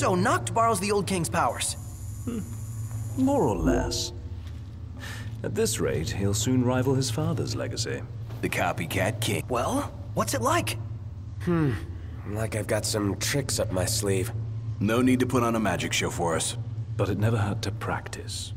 So Noct borrows the old king's powers. Hmm. More or less. At this rate, he'll soon rival his father's legacy. The copycat king. Well, what's it like? Hmm, Like I've got some tricks up my sleeve. No need to put on a magic show for us. But it never hurt to practice.